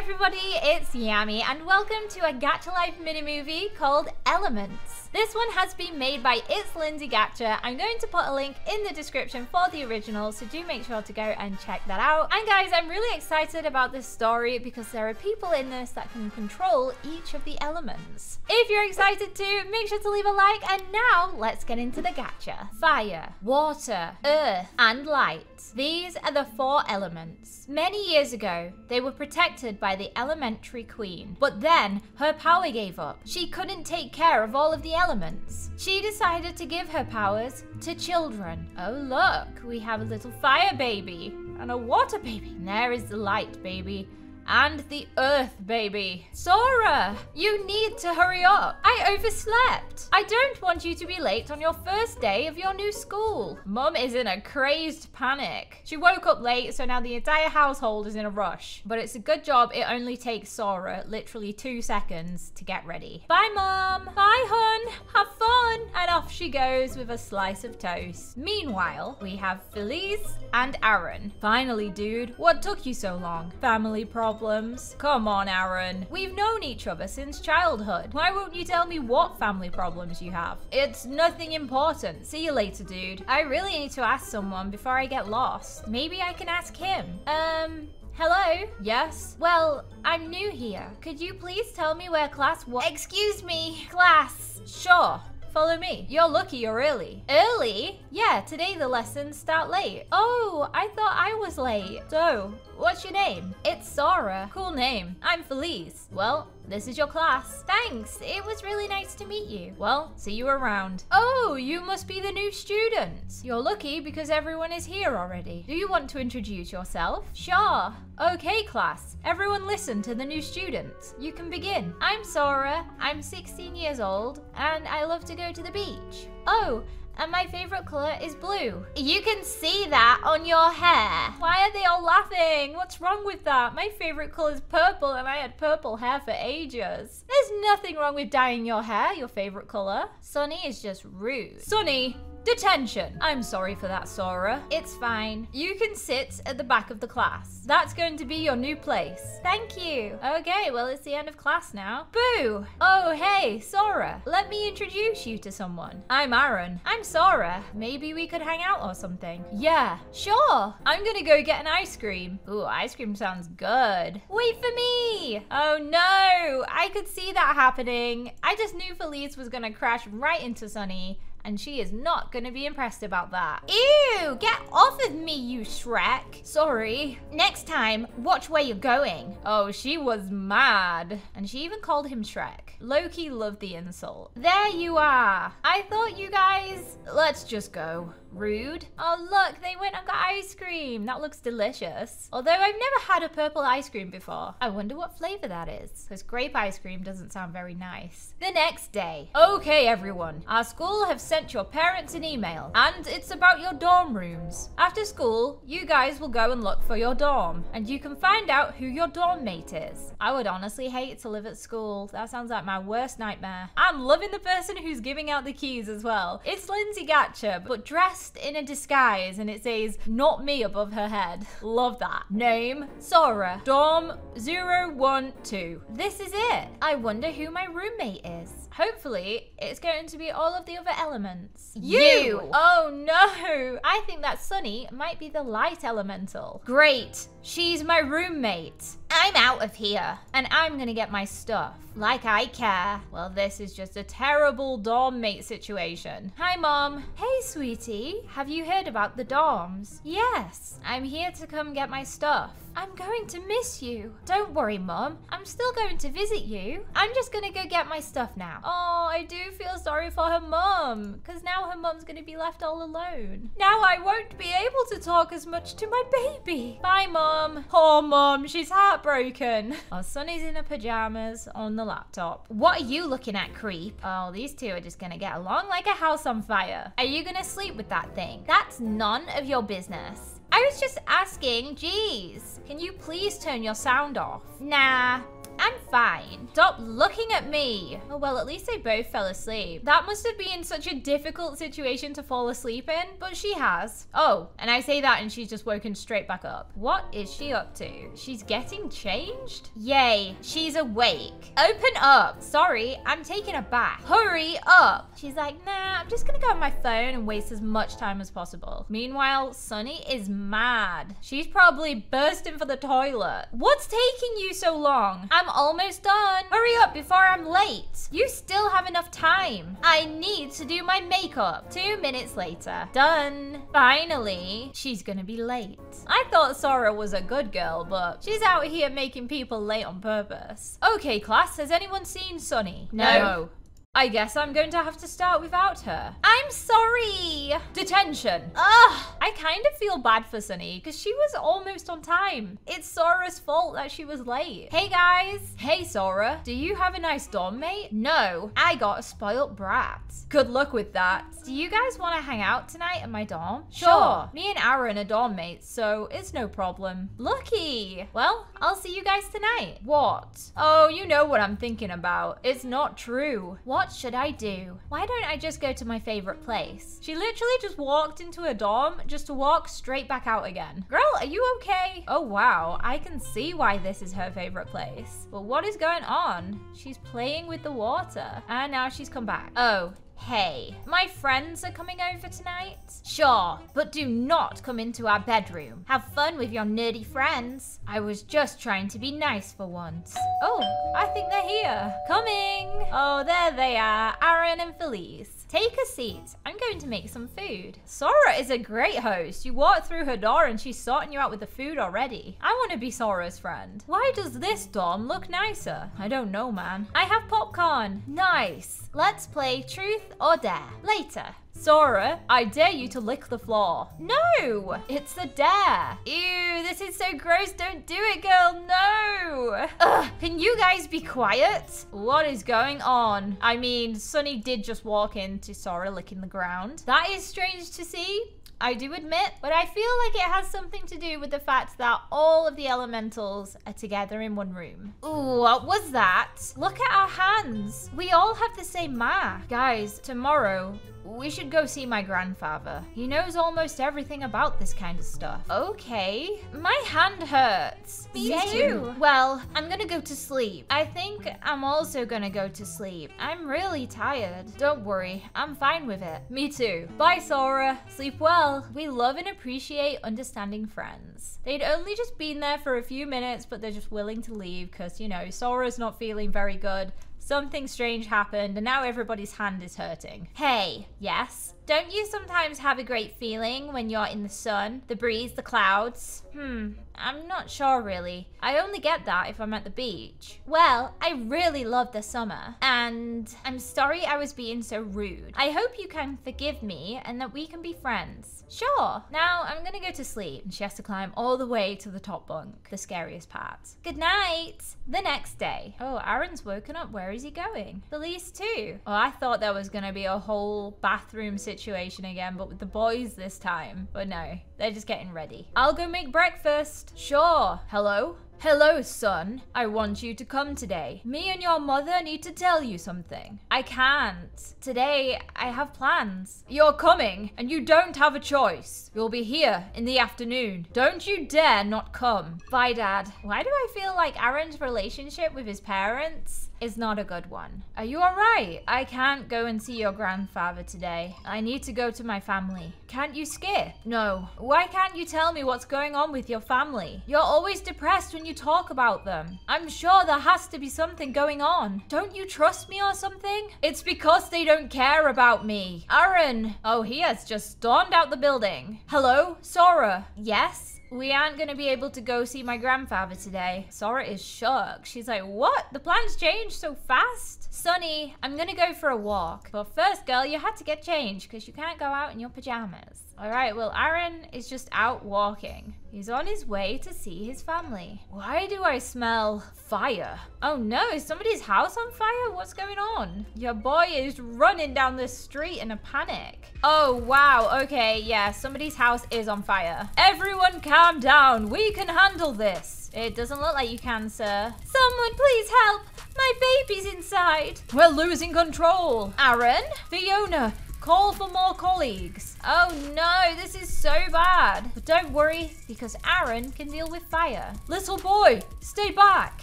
everybody, it's Yammy, and welcome to a Gacha Life mini movie called Elements. This one has been made by Itz Lindy Gacha. I'm going to put a link in the description for the original, so do make sure to go and check that out. And guys, I'm really excited about this story because there are people in this that can control each of the elements. If you're excited too, make sure to leave a like, and now let's get into the gacha. Fire, water, earth, and light. These are the four elements. Many years ago, they were protected by the elementary queen, but then her power gave up. She couldn't take care of all of the elements. She decided to give her powers to children. Oh look, we have a little fire baby and a water baby. And there is the light baby and the Earth baby. Sora, you need to hurry up. I overslept. I don't want you to be late on your first day of your new school. Mum is in a crazed panic. She woke up late, so now the entire household is in a rush. But it's a good job it only takes Sora literally two seconds to get ready. Bye, Mum. Bye, hun. Have fun. And off she goes with a slice of toast. Meanwhile, we have Feliz and Aaron. Finally, dude. What took you so long? Family problems? Come on, Aaron. We've known each other since childhood. Why won't you tell me what family problems you have? It's nothing important. See you later, dude. I really need to ask someone before I get lost. Maybe I can ask him. Um, Hello? Yes? Well, I'm new here. Could you please tell me where class was? Excuse me, class. Sure. Follow me. You're lucky you're early. Early? Yeah, today the lessons start late. Oh, I thought I was late. So, what's your name? It's Sora. Cool name. I'm Feliz. Well, this is your class. Thanks. It was really nice to meet you. Well, see you around. Oh, you must be the new students. You're lucky because everyone is here already. Do you want to introduce yourself? Sure. Okay, class. Everyone listen to the new students. You can begin. I'm Sora. I'm 16 years old and I love to go to the beach. Oh, and my favorite color is blue. You can see that on your hair. Why are they all laughing? What's wrong with that? My favorite color is purple and I had purple hair for ages. There's nothing wrong with dyeing your hair your favorite color. Sunny is just rude. Sunny, Detention. I'm sorry for that, Sora. It's fine. You can sit at the back of the class. That's going to be your new place. Thank you. Okay, well, it's the end of class now. Boo! Oh, hey, Sora. Let me introduce you to someone. I'm Aaron. I'm Sora. Maybe we could hang out or something. Yeah, sure. I'm gonna go get an ice cream. Ooh, ice cream sounds good. Wait for me! Oh no! I could see that happening. I just knew Feliz was gonna crash right into Sunny and she is not gonna be impressed about that. Ew, get off of me, you Shrek. Sorry. Next time, watch where you're going. Oh, she was mad. And she even called him Shrek. Loki loved the insult. There you are. I thought you guys... Let's just go. Rude. Oh, look, they went and got ice cream. That looks delicious. Although I've never had a purple ice cream before. I wonder what flavor that is. Because grape ice cream doesn't sound very nice. The next day. Okay, everyone. Our school have sent your parents an email. And it's about your dorm rooms. After school, you guys will go and look for your dorm. And you can find out who your dorm mate is. I would honestly hate to live at school. That sounds like my worst nightmare. I'm loving the person who's giving out the keys as well. Itz Lindy Gacha, but dressed in a disguise and it says not me above her head. Love that. Name Sora. Dorm 012. This is it. I wonder who my roommate is. Hopefully, it's going to be all of the other elements. You! Oh no! I think that Sunny might be the light elemental. Great. She's my roommate. I'm out of here. And I'm gonna get my stuff. Like I care. Well, this is just a terrible dorm mate situation. Hi, Mom. Hey, sweetie. Have you heard about the dorms? Yes. I'm here to come get my stuff. I'm going to miss you. Don't worry, Mom. I'm still going to visit you. I'm just gonna go get my stuff now. Oh, I do feel sorry for her mom. Because now her mom's gonna be left all alone. Now I won't be able to talk as much to my baby. Bye, Mom. Poor Mom. She's heartbroken. Our son is in her pajamas on the laptop. What are you looking at, creep? Oh, these two are just gonna get along like a house on fire. Are you gonna sleep with that thing? That's none of your business. I was just asking, geez. Can you please turn your sound off? Nah, I'm fine. Stop looking at me. Oh, well, at least they both fell asleep. That must have been such a difficult situation to fall asleep in, but she has. Oh, and I say that and she's just woken straight back up. What is she up to? She's getting changed? Yay, she's awake. Open up. Sorry, I'm taking a bath. Hurry up. She's like, nah, I'm just gonna go on my phone and waste as much time as possible. Meanwhile, Sunny is mad. She's probably bursting for the toilet. What's taking you so long? I'm almost done. Hurry up before I'm late. You still have enough time. I need to do my makeup. Two minutes later. Done. Finally. She's gonna be late. I thought Sora was a good girl, but she's out here making people late on purpose. Okay, class, has anyone seen Sunny? No. no. I guess I'm going to have to start without her. I'm sorry. Detention. Ugh. I kind of feel bad for Sunny because she was almost on time. It's Sora's fault that she was late. Hey guys. Hey Sora. Do you have a nice dorm mate? No. I got a spoilt brat. Good luck with that. Do you guys want to hang out tonight at my dorm? Sure. Me and Aaron are dorm mates, so it's no problem. Lucky. Well, I'll see you guys tonight. What? Oh, you know what I'm thinking about. It's not true. What should I do? Why don't I just go to my favorite place? She literally just walked into a dorm just to walk straight back out again. Girl, are you okay? Oh wow, I can see why this is her favorite place. But what is going on? She's playing with the water. And now she's come back. Oh, Hey, my friends are coming over tonight? Sure, but do not come into our bedroom. Have fun with your nerdy friends. I was just trying to be nice for once. Oh, I think they're here. Coming. Oh, there they are, Aaron and Felice. Take a seat. I'm going to make some food. Sora is a great host. You walk through her door and she's sorting you out with the food already. I want to be Sora's friend. Why does this dorm look nicer? I don't know, man. I have popcorn. Nice. Let's play truth or dare later. Sora, I dare you to lick the floor. No, it's the dare. Ew, this is so gross. Don't do it, girl. No. Ugh, can you guys be quiet? What is going on? I mean, Sunny did just walk into Sora licking the ground. That is strange to see. I do admit, but I feel like it has something to do with the fact that all of the elementals are together in one room. Ooh, what was that? Look at our hands. We all have the same mark. Guys, tomorrow we should go see my grandfather. He knows almost everything about this kind of stuff. Okay. My hand hurts. Me too. Well, I'm gonna go to sleep. I think I'm also gonna go to sleep. I'm really tired. Don't worry, I'm fine with it. Me too. Bye, Sora. Sleep well. We love and appreciate understanding friends. They'd only just been there for a few minutes, but they're just willing to leave because, you know, Sora's not feeling very good. Something strange happened and now everybody's hand is hurting. Hey, yes? Don't you sometimes have a great feeling when you're in the sun, the breeze, the clouds? Hmm, I'm not sure really. I only get that if I'm at the beach. Well, I really love the summer, and I'm sorry I was being so rude. I hope you can forgive me and that we can be friends. Sure. Now I'm gonna go to sleep. And she has to climb all the way to the top bunk, the scariest part. Good night. The next day. Oh, Aaron's woken up. Where is he going? Felice too. Oh, I thought there was gonna be a whole bathroom situation again, but with the boys this time. But no, they're just getting ready. I'll go make breakfast. Sure. Hello? Hello, son. I want you to come today. Me and your mother need to tell you something. I can't. Today, I have plans. You're coming, and you don't have a choice. You'll be here in the afternoon. Don't you dare not come. Bye, Dad. Why do I feel like Aaron's relationship with his parents is not a good one. Are you alright? I can't go and see your grandfather today. I need to go to my family. Can't you skip? No. Why can't you tell me what's going on with your family? You're always depressed when you talk about them. I'm sure there has to be something going on. Don't you trust me or something? It's because they don't care about me. Aaron! Oh, he has just stormed out the building. Hello? Sora? Yes? We aren't going to be able to go see my grandfather today. Sora is shocked. She's like, what? The plans changed so fast? Sunny, I'm going to go for a walk. But first, girl, you had to get changed because you can't go out in your pajamas. All right, well, Aaron is just out walking. He's on his way to see his family. Why do I smell fire? Oh no, is somebody's house on fire? What's going on? Your boy is running down the street in a panic. Oh, wow. Okay, yeah, somebody's house is on fire. Everyone calm down. We can handle this. It doesn't look like you can, sir. Someone please help! My baby's inside! We're losing control! Aaron? Fiona, Call for more colleagues. Oh no, this is so bad. But don't worry, because Aaron can deal with fire. Little boy, stay back.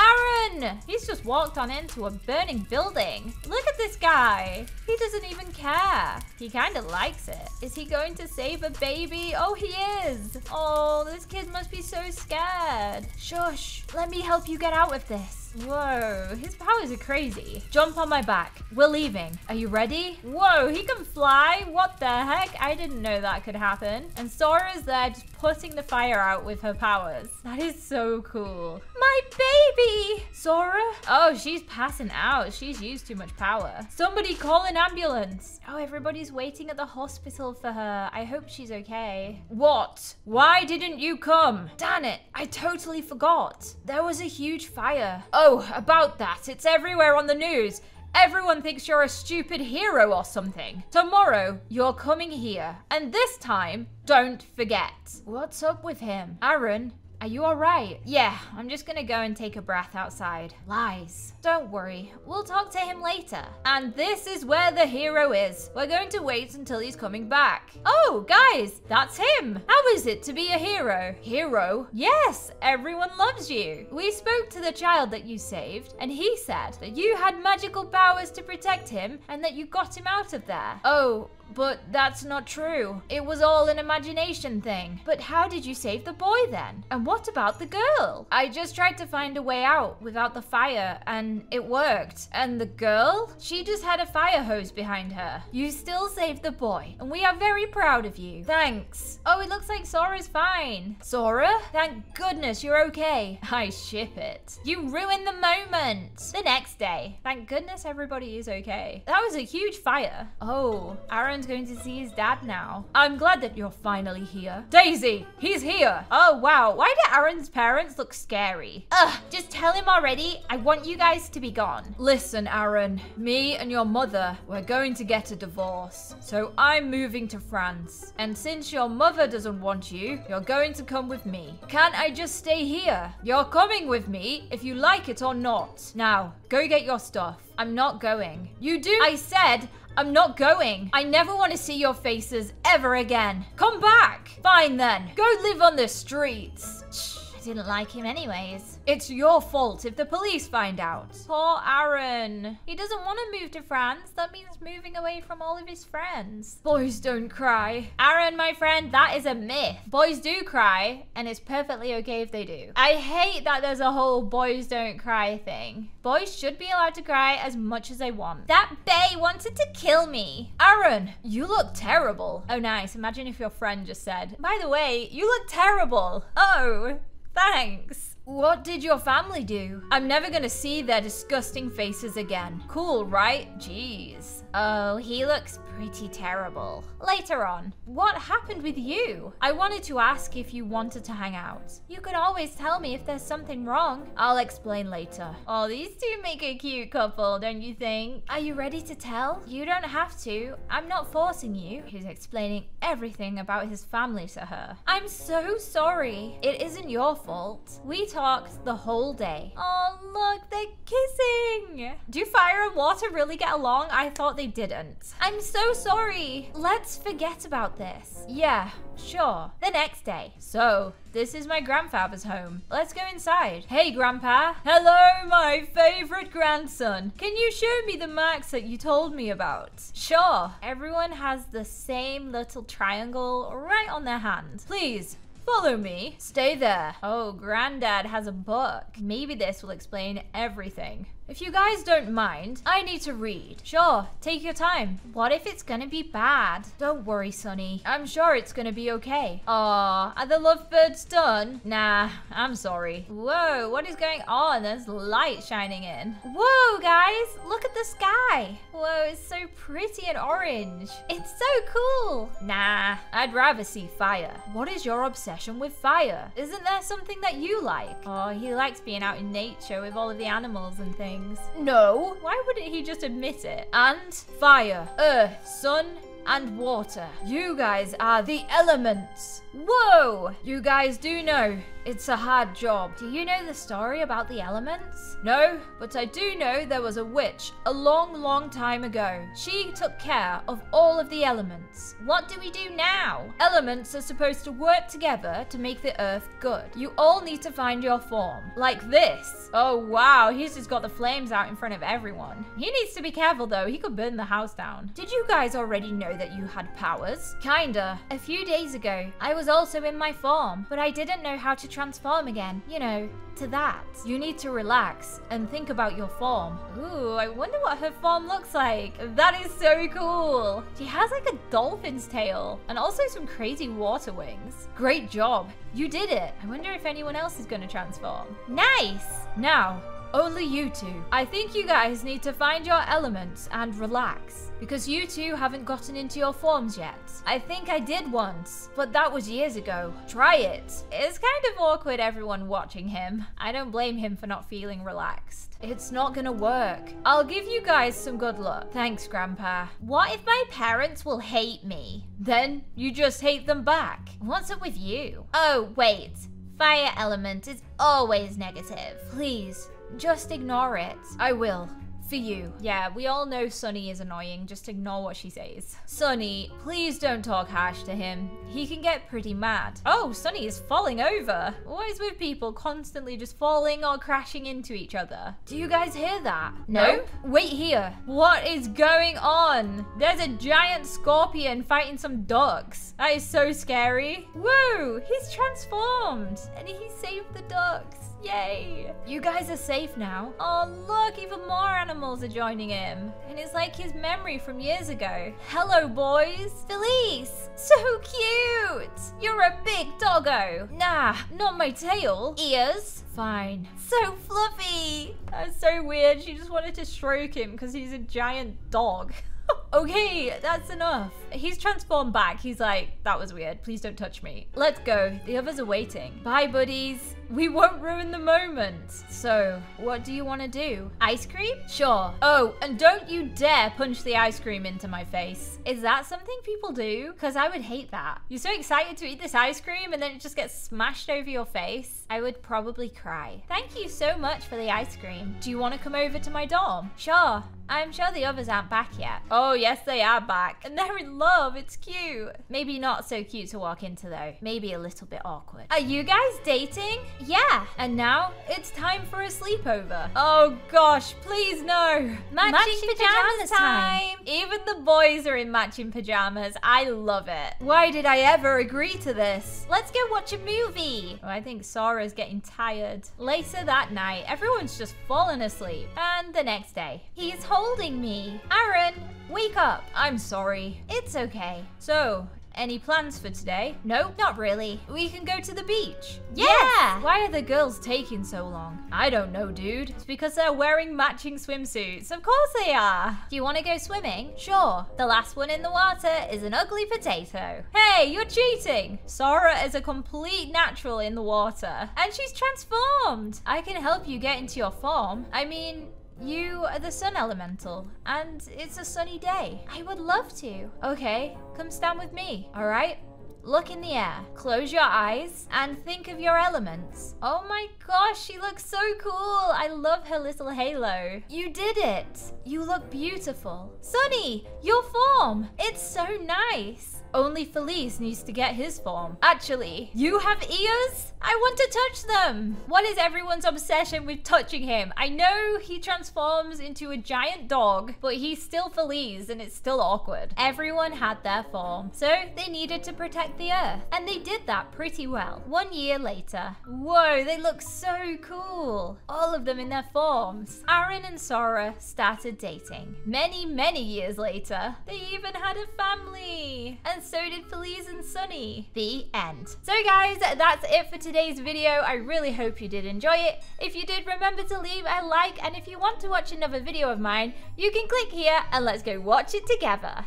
Aaron! He's just walked on into a burning building. Look at this guy. He doesn't even care. He kind of likes it. Is he going to save a baby? Oh, he is. Oh, this kid must be so scared. Shush, let me help you get out of this. Whoa, his powers are crazy. Jump on my back. We're leaving. Are you ready? Whoa, he can fly? What the heck? I didn't know that could happen. And Sora's there just putting the fire out with her powers. That is so cool. My baby! Sora? Oh, she's passing out. She's used too much power. Somebody call an ambulance. Oh, everybody's waiting at the hospital for her. I hope she's okay. What? Why didn't you come? Damn it, I totally forgot. There was a huge fire. Oh, Oh, about that. It's everywhere on the news. Everyone thinks you're a stupid hero or something. Tomorrow, you're coming here. And this time, don't forget. What's up with him? Aaron, are you alright? Yeah, I'm just gonna go and take a breath outside. Lies. Don't worry, we'll talk to him later. And this is where the hero is. We're going to wait until he's coming back. Oh, guys, that's him. How is it to be a hero? Hero? Yes, everyone loves you. We spoke to the child that you saved, and he said that you had magical powers to protect him and that you got him out of there. Oh, but that's not true. It was all an imagination thing. But how did you save the boy then? And what about the girl? I just tried to find a way out without the fire and it worked. And the girl? She just had a fire hose behind her. You still saved the boy and we are very proud of you. Thanks. Oh, it looks like Sora's fine. Sora? Thank goodness you're okay. I ship it. You ruined the moment. The next day. Thank goodness everybody is okay. That was a huge fire. Oh, Aaron's going to see his dad now. I'm glad that you're finally here. Daisy, he's here. Oh, wow. Why do Aaron's parents look scary? Ugh, just tell him already. I want you guys to be gone. Listen, Aaron, me and your mother, we're going to get a divorce. So I'm moving to France. And since your mother doesn't want you, you're going to come with me. Can't I just stay here? You're coming with me if you like it or not. Now, go get your stuff. I'm not going. You do? I said I'm not going. I never want to see your faces ever again. Come back. Fine then. Go live on the streets. Didn't like him anyways. It's your fault if the police find out. Poor Aaron. He doesn't want to move to France. That means moving away from all of his friends. Boys don't cry. Aaron, my friend, that is a myth. Boys do cry, and it's perfectly okay if they do. I hate that there's a whole boys don't cry thing. Boys should be allowed to cry as much as they want. That bay wanted to kill me. Aaron, you look terrible. Oh, nice. Imagine if your friend just said, by the way, you look terrible. Oh, thanks. What did your family do? I'm never gonna see their disgusting faces again. Cool, right? Jeez. Oh, he looks pretty terrible. Later on, what happened with you? I wanted to ask if you wanted to hang out. You can always tell me if there's something wrong. I'll explain later. Oh, these two make a cute couple, don't you think? Are you ready to tell? You don't have to. I'm not forcing you. He's explaining everything about his family to her. I'm so sorry. It isn't your fault. We talked the whole day. Oh, look, they're kissing. Do fire and water really get along? I thought they didn't. I'm so sorry. Let's forget about this. Yeah, sure. The next day. So, this is my grandfather's home. Let's go inside. Hey, Grandpa. Hello, my favorite grandson. Can you show me the marks that you told me about? Sure. Everyone has the same little triangle right on their hand. Please, Follow me. Stay there. Oh, Granddad has a book. Maybe this will explain everything. If you guys don't mind, I need to read. Sure, take your time. What if it's gonna be bad? Don't worry, Sunny. I'm sure it's gonna be okay. Aw, are the lovebirds done? Nah, I'm sorry. Whoa, what is going on? There's light shining in. Whoa, guys, look at the sky. Whoa, it's so pretty and orange. It's so cool. Nah, I'd rather see fire. What is your obsession with fire? Isn't there something that you like? Oh, he likes being out in nature with all of the animals and things things. No. Why wouldn't he just admit it? And fire, earth, sun, and water. You guys are the elements. Whoa! You guys do know it's a hard job. Do you know the story about the elements? No, but I do know there was a witch a long, long time ago. She took care of all of the elements. What do we do now? Elements are supposed to work together to make the earth good. You all need to find your form. Like this. Oh wow, he's just got the flames out in front of everyone. He needs to be careful though, he could burn the house down. Did you guys already know that you had powers? Kinda. A few days ago, I was also in my form, but I didn't know how to transform again. You know, to that. You need to relax and think about your form. Ooh, I wonder what her form looks like. That is so cool. She has like a dolphin's tail and also some crazy water wings. Great job. You did it. I wonder if anyone else is going to transform. Nice. Now, only you two. I think you guys need to find your elements and relax. Because you two haven't gotten into your forms yet. I think I did once, but that was years ago. Try it. It's kind of awkward everyone watching him. I don't blame him for not feeling relaxed. It's not gonna work. I'll give you guys some good luck. Thanks, Grandpa. What if my parents will hate me? Then you just hate them back. What's up with you? Oh, wait. Fire element is always negative. Please, just ignore it. I will. For you. Yeah, we all know Sunny is annoying. Just ignore what she says. Sunny, please don't talk harsh to him. He can get pretty mad. Oh, Sunny is falling over. Always with people constantly just falling or crashing into each other. Do you guys hear that? No? Nope. Wait here. What is going on? There's a giant scorpion fighting some ducks. That is so scary. Whoa, he's transformed. And he saved the ducks. Yay! You guys are safe now. Oh, look, even more animals are joining him. And it's like his memory from years ago. Hello, boys. Felice! So cute! You're a big doggo. Nah, not my tail. Ears? Fine. So fluffy! That's so weird. She just wanted to stroke him because he's a giant dog. okay, that's enough. He's transformed back. He's like, that was weird. Please don't touch me. Let's go. The others are waiting. Bye, buddies. We won't ruin the moment. So, what do you want to do? Ice cream? Sure. Oh, and don't you dare punch the ice cream into my face. Is that something people do? Because I would hate that. You're so excited to eat this ice cream and then it just gets smashed over your face. I would probably cry. Thank you so much for the ice cream. Do you want to come over to my dorm? Sure. I'm sure the others aren't back yet. Oh, yes, they are back. And they're in love. It's cute. Maybe not so cute to walk into, though. Maybe a little bit awkward. Are you guys dating? Yeah. And now it's time for a sleepover. Oh, gosh. Please, no. Matching, matching pajamas, pajamas time. time. Even the boys are in matching pajamas. I love it. Why did I ever agree to this? Let's go watch a movie. Oh, I think Sora's getting tired. Later that night, everyone's just fallen asleep. And the next day, he's holding me. Aaron, wake up. I'm sorry. It's okay. So, any plans for today? No, not really. We can go to the beach. Yes! Yeah! Why are the girls taking so long? I don't know, dude. It's because they're wearing matching swimsuits. Of course they are. Do you want to go swimming? Sure. The last one in the water is an ugly potato. Hey, you're cheating. Sora is a complete natural in the water. And she's transformed. I can help you get into your form. I mean, you are the sun elemental, and it's a sunny day. I would love to. Okay, come stand with me, alright? Look in the air, close your eyes, and think of your elements. Oh my gosh, she looks so cool. I love her little halo. You did it. You look beautiful. Sunny, your form. It's so nice. Only Felice needs to get his form. Actually, you have ears? I want to touch them. What is everyone's obsession with touching him? I know he transforms into a giant dog, but he's still Felice and it's still awkward. Everyone had their form, so they needed to protect the earth. And they did that pretty well. One year later. Whoa, they look so cool. All of them in their forms. Aaron and Sora started dating. Many, many years later, they even had a family. And and so did Felice and Sunny. The end. So guys, that's it for today's video. I really hope you did enjoy it. If you did, remember to leave a like, and if you want to watch another video of mine, you can click here and let's go watch it together.